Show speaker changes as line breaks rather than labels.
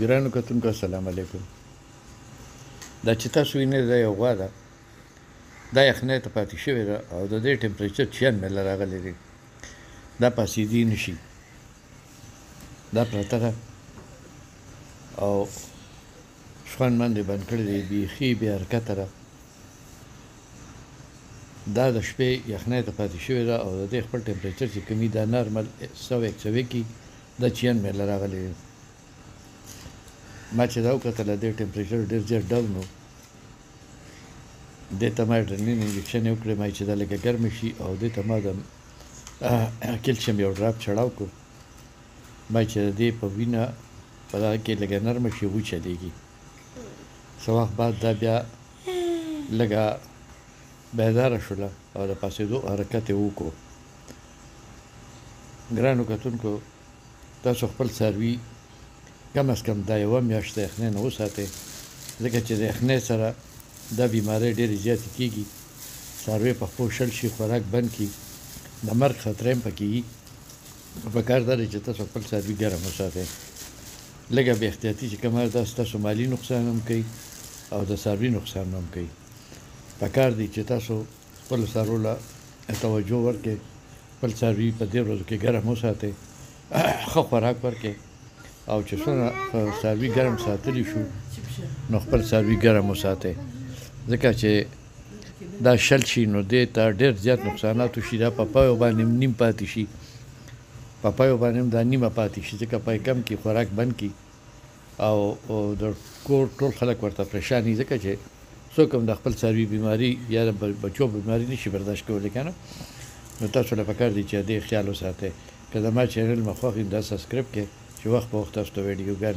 ګرانو کتونکو السلام علیکم دا چې تاسو وینئ دا یو غوا ده دا یخنۍ ته پاتې شوې ده او د دې ټمپریچر چیان مې له راغلی دی دا پاسېدی نه شي دا پرته ده او شخوند من دې بند کړی دی بیخي بې حرکته ده دا د شپې یخنۍ ته پاتې شوې ده او د دې خپل ټمپریچر چې کمی دا نارمل سو ایک سوې کې دا چین مې له راغلي وي ما چې دا وکتله دې ټمپریچر ډېر زیات ډاون و دې ته ما اډرنلین انجکشن یې وکړې ما چې دا لږه ګرمه شي او دې ته ما د کلشیم یو ډراپ چړاو کړو ما چې د دې په وینه په دغه کې لږه نرمه شي وچلېږي څه وخت بعد دا بیا لږه بیداره شوله او د پاسېدو حرکت یې وکړو ګرانو کتونکو تاسو خپل څاروي کم از کم دا یوه میاشت د یخنۍ نه وساتئ ځکه چې د یخنۍ سره دا بیمارۍ ډېرې زیاتې کېږي څاروی په خپو شل شي خوراک بند کړي د مرګ خطره هم پکې وي نو په کار دا دی چې تاسو خپل څاروي ګرم وساتئ لږه بې احتیاطي چې کومه دا ستاسو مالي نقصان هم کوي او د څاروي نقصان هم کوي په کار دی چې تاسو خپلو څاروو له توجه ورکړئ، خپل څاروي په دې ورځو کې ګرم وساتئ، ښه خوراک ورکړئ او چې څونه څاروي ګرم ساتلی شو نو خپل څاروي ګرم وساتئ، ځکه چې دا شل شي نو دې ته ډېر زیات نقصانات وشي، دا په پایو باندې هم نیم پاتې شي، په پایو باندې هم دا نیمه پاتې شي، ځکه پای کم کړي، خوراک بند کړي. او د کور ټول خلک ورته پرېشان دي ځکه چې څوک هم د خپل څاروي بیماري یا د بچو بیماري نشي برداشت کولی کنه نو تاسو له پکار دي چې دې خیال وساتئ که زما چینل مو خوښ وي دا سبسکرایب کړئ چې وخت په وخت تاسو ته ویډیوګانې